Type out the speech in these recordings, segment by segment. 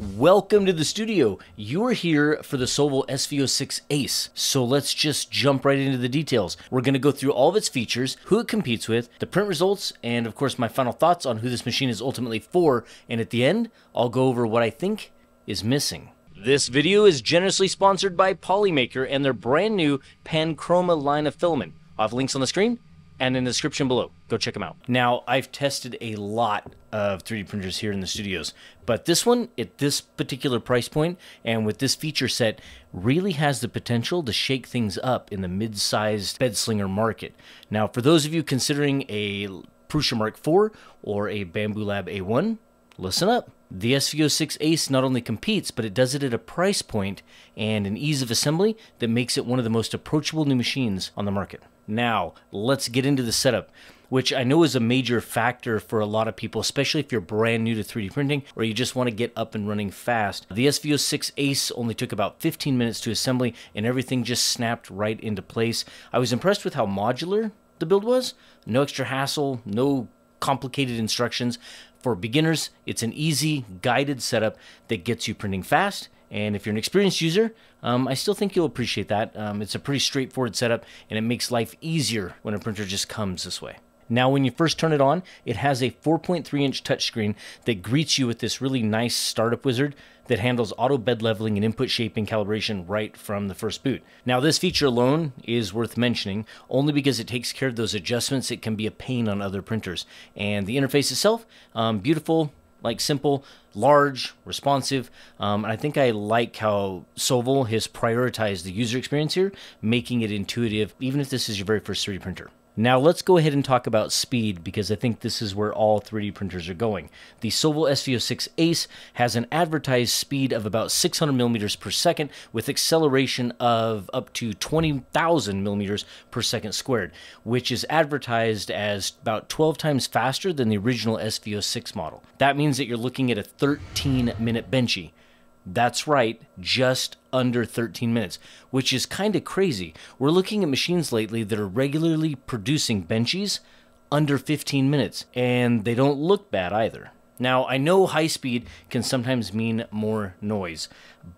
Welcome to the studio. You're here for the Sovol SV06 Ace. So let's just jump right into the details. We're going to go through all of its features, who it competes with, the print results, and of course my final thoughts on who this machine is ultimately for. And at the end, I'll go over what I think is missing. This video is generously sponsored by Polymaker and their brand new Panchroma line of filament. I'll have links on the screen and in the description below. Go check them out. Now, I've tested a lot of 3D printers here in the studios, but this one, at this particular price point and with this feature set, really has the potential to shake things up in the mid-sized bedslinger market. Now, for those of you considering a Prusa Mark IV or a Bambu Lab A1, listen up. The SV06 Ace not only competes, but it does it at a price point and an ease of assembly that makes it one of the most approachable new machines on the market. Now, let's get into the setup, which I know is a major factor for a lot of people, especially if you're brand new to 3D printing or you just want to get up and running fast. The SV06 Ace only took about 15 minutes to assembly and everything just snapped right into place. I was impressed with how modular the build was. No extra hassle, no complicated instructions. For beginners, it's an easy, guided setup that gets you printing fast and if you're an experienced user, um, I still think you'll appreciate that. Um, it's a pretty straightforward setup and it makes life easier when a printer just comes this way. Now, when you first turn it on, it has a 4.3 inch touchscreen that greets you with this really nice startup wizard that handles auto bed leveling and input shaping calibration right from the first boot. Now, this feature alone is worth mentioning only because it takes care of those adjustments that can be a pain on other printers. And the interface itself, um, beautiful, like simple, large, responsive. Um, and I think I like how Sovol has prioritized the user experience here, making it intuitive, even if this is your very first 3D printer. Now let's go ahead and talk about speed because I think this is where all 3D printers are going. The Sovol SV06 Ace has an advertised speed of about 600 millimeters per second with acceleration of up to 20,000 millimeters per second squared, which is advertised as about 12 times faster than the original SV06 model. That means that you're looking at a 13 minute benchy. That's right, just under 13 minutes, which is kind of crazy. We're looking at machines lately that are regularly producing benchies under 15 minutes, and they don't look bad either. Now, I know high speed can sometimes mean more noise,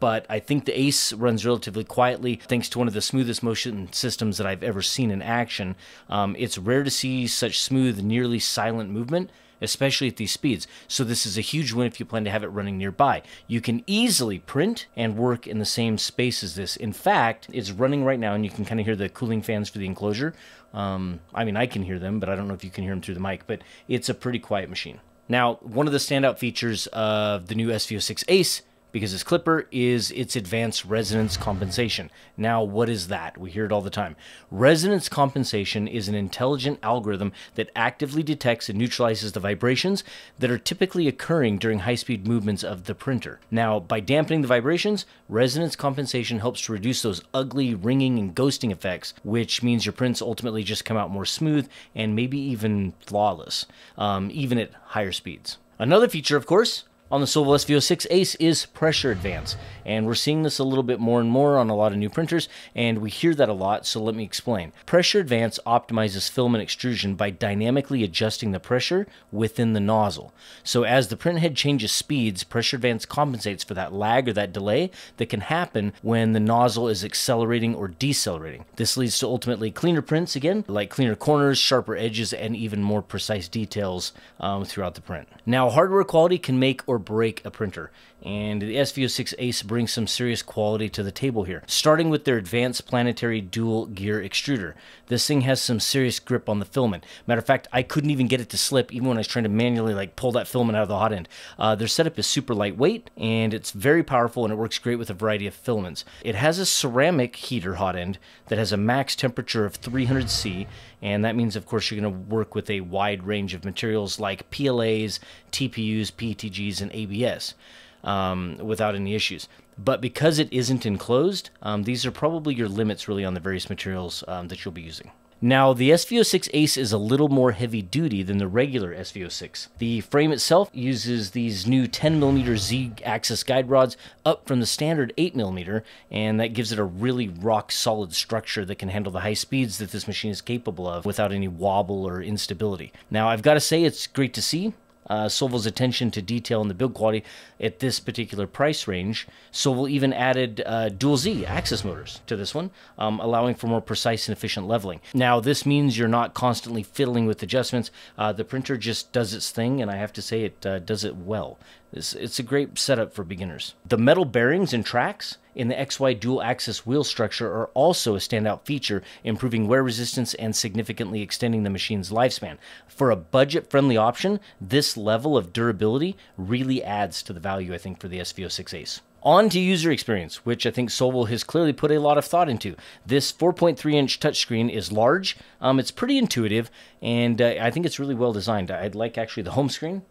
but I think the Ace runs relatively quietly thanks to one of the smoothest motion systems that I've ever seen in action. Um, it's rare to see such smooth, nearly silent movement, especially at these speeds. So this is a huge win if you plan to have it running nearby. You can easily print and work in the same space as this. In fact, it's running right now and you can kind of hear the cooling fans for the enclosure. Um, I mean, I can hear them, but I don't know if you can hear them through the mic, but it's a pretty quiet machine. Now, one of the standout features of the new SV06 Ace because its Klipper is its advanced resonance compensation. Now, what is that? We hear it all the time. Resonance compensation is an intelligent algorithm that actively detects and neutralizes the vibrations that are typically occurring during high speed movements of the printer. Now, by dampening the vibrations, resonance compensation helps to reduce those ugly ringing and ghosting effects, which means your prints ultimately just come out more smooth and maybe even flawless, um, even at higher speeds. Another feature, of course, on the Sovol SV06 Ace is pressure advance, and we're seeing this a little bit more and more on a lot of new printers, and we hear that a lot, so let me explain. Pressure advance optimizes filament extrusion by dynamically adjusting the pressure within the nozzle. So as the print head changes speeds, pressure advance compensates for that lag or that delay that can happen when the nozzle is accelerating or decelerating. This leads to ultimately cleaner prints again, like cleaner corners, sharper edges, and even more precise details um, throughout the print. Now, hardware quality can make or or break a printer. And the SV06 Ace brings some serious quality to the table here, starting with their advanced planetary dual gear extruder. This thing has some serious grip on the filament. Matter of fact, I couldn't even get it to slip even when I was trying to manually like pull that filament out of the hot end. Uh, their setup is super lightweight and it's very powerful and it works great with a variety of filaments. It has a ceramic heater hot end that has a max temperature of 300 C and that means, of course, you're going to work with a wide range of materials like PLAs, TPUs, PETGs, and ABS um, without any issues. But because it isn't enclosed, um, these are probably your limits really on the various materials um, that you'll be using. Now, the SV06 Ace is a little more heavy duty than the regular SV06. The frame itself uses these new 10mm Z axis guide rods up from the standard 8mm, and that gives it a really rock solid structure that can handle the high speeds that this machine is capable of without any wobble or instability. Now, I've got to say, it's great to see uh, attention to detail and the build quality at this particular price range. Sovol even added uh, dual Z axis motors to this one, um, allowing for more precise and efficient leveling. Now, this means you're not constantly fiddling with adjustments. Uh, the printer just does its thing, and I have to say it uh, does it well. It's, it's a great setup for beginners. The metal bearings and tracks in the XY dual axis wheel structure are also a standout feature, improving wear resistance and significantly extending the machine's lifespan. For a budget friendly option, this level of durability really adds to the value, I think, for the SV06 Ace. On to user experience, which I think Sovol has clearly put a lot of thought into. This 4.3 inch touchscreen is large, um, it's pretty intuitive, and uh, I think it's really well designed. I'd like actually the home screen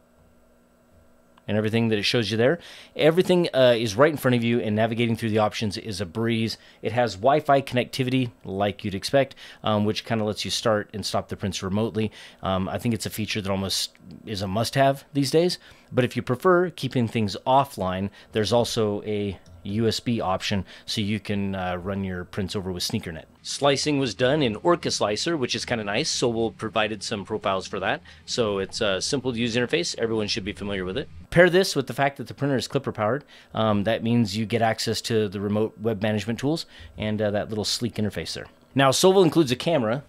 and everything that it shows you there. Everything uh, is right in front of you, and navigating through the options is a breeze. It has Wi Fi connectivity, like you'd expect, um, which kind of lets you start and stop the prints remotely. Um, I think it's a feature that almost is a must have these days. But if you prefer keeping things offline, there's also a USB option so you can uh, run your prints over with SneakerNet. Slicing was done in Orca Slicer, which is kind of nice. Sovol provided some profiles for that. So it's a simple to use interface. Everyone should be familiar with it. Pair this with the fact that the printer is Klipper powered. Um, that means you get access to the remote web management tools and uh, that little sleek interface there. Now, Sovol includes a camera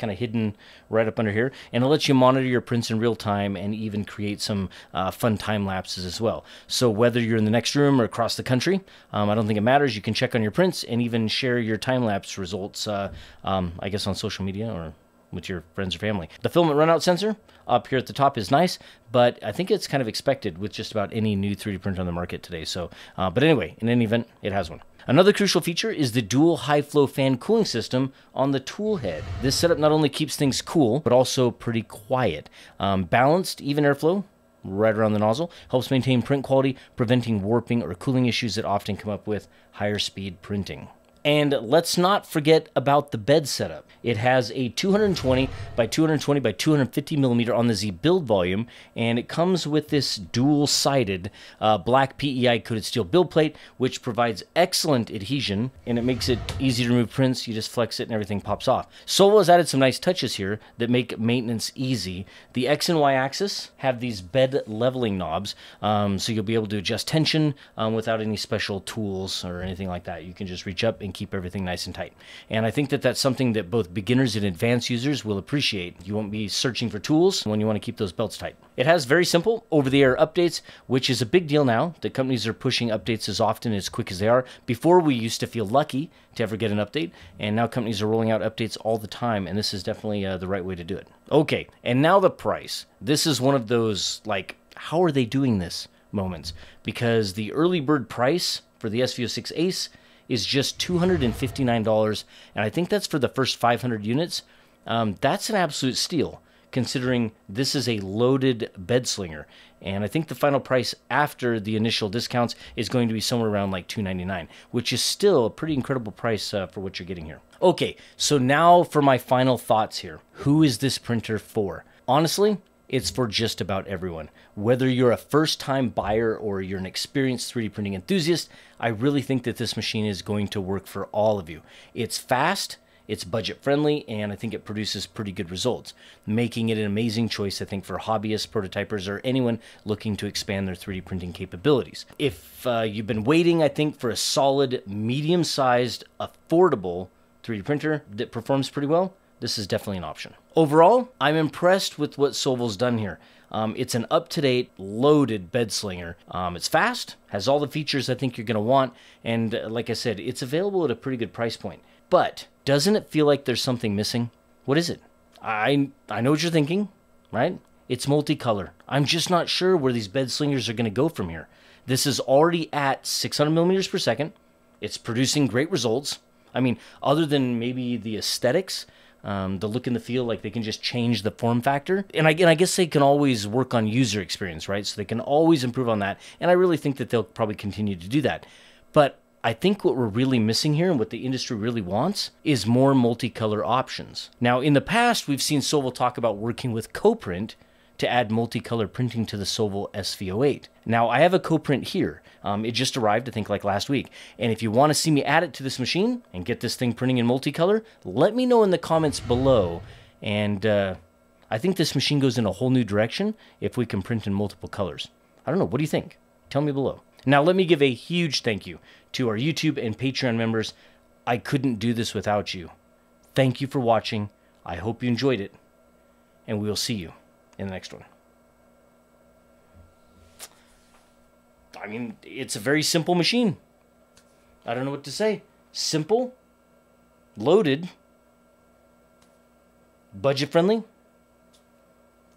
kind of hidden right up under here, and it lets you monitor your prints in real time and even create some uh, fun time lapses as well. So whether you're in the next room or across the country, um, I don't think it matters. You can check on your prints and even share your time lapse results, uh, um, I guess, on social media or with your friends or family. The filament runout sensor up here at the top is nice, but I think it's kind of expected with just about any new 3D printer on the market today. So, uh, but anyway, in any event, it has one. Another crucial feature is the dual high flow fan cooling system on the tool head. This setup not only keeps things cool, but also pretty quiet. Um, balanced, even airflow right around the nozzle helps maintain print quality, preventing warping or cooling issues that often come up with higher speed printing. And let's not forget about the bed setup. It has a 220 by 220 by 250 millimeter on the Z build volume, and it comes with this dual sided uh, black PEI coated steel build plate, which provides excellent adhesion and it makes it easy to remove prints. You just flex it and everything pops off. Sovol has added some nice touches here that make maintenance easy. The X and Y axis have these bed leveling knobs, um, so you'll be able to adjust tension um, without any special tools or anything like that. You can just reach up and and keep everything nice and tight. And I think that that's something that both beginners and advanced users will appreciate. You won't be searching for tools when you want to keep those belts tight. It has very simple over the air updates, which is a big deal now that companies are pushing updates as often as quick as they are. Before, we used to feel lucky to ever get an update, and now companies are rolling out updates all the time, and this is definitely uh, the right way to do it. Okay, and now the price. This is one of those, like, how are they doing this moments? Because the early bird price for the SV06 Ace is just $259, and I think that's for the first 500 units. Um, that's an absolute steal, considering this is a loaded bed slinger. And I think the final price after the initial discounts is going to be somewhere around like 299, which is still a pretty incredible price uh, for what you're getting here. Okay, so now for my final thoughts here. Who is this printer for? Honestly, it's for just about everyone. Whether you're a first time buyer or you're an experienced 3D printing enthusiast, I really think that this machine is going to work for all of you. It's fast, it's budget friendly, and I think it produces pretty good results, making it an amazing choice, I think, for hobbyists, prototypers, or anyone looking to expand their 3D printing capabilities. If uh, you've been waiting, I think, for a solid, medium sized, affordable 3D printer that performs pretty well, this is definitely an option. Overall, I'm impressed with what Sovol's done here. Um, it's an up to date, loaded bed slinger. Um, it's fast, has all the features I think you're going to want, and uh, like I said, it's available at a pretty good price point. But doesn't it feel like there's something missing? What is it? I, I know what you're thinking, right? It's multicolor. I'm just not sure where these bed slingers are going to go from here. This is already at 600 millimeters per second. It's producing great results. I mean, other than maybe the aesthetics, um, the look and the feel, like they can just change the form factor. And I, and I guess they can always work on user experience, right? So they can always improve on that. And I really think that they'll probably continue to do that. But I think what we're really missing here and what the industry really wants is more multicolor options. Now, in the past, we've seen Sovol talk about working with CoPrint to add multicolor printing to the Sovol SV08. Now, I have a CoPrint here. Um, it just arrived, I think, like last week. And if you want to see me add it to this machine and get this thing printing in multicolor, let me know in the comments below. And uh, I think this machine goes in a whole new direction if we can print in multiple colors. I don't know. What do you think? Tell me below. Now, let me give a huge thank you to our YouTube and Patreon members. I couldn't do this without you. Thank you for watching. I hope you enjoyed it. And we will see you in the next one. I mean, it's a very simple machine. I don't know what to say. Simple, loaded, budget friendly,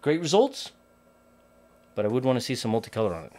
great results, but I would want to see some multicolor on it.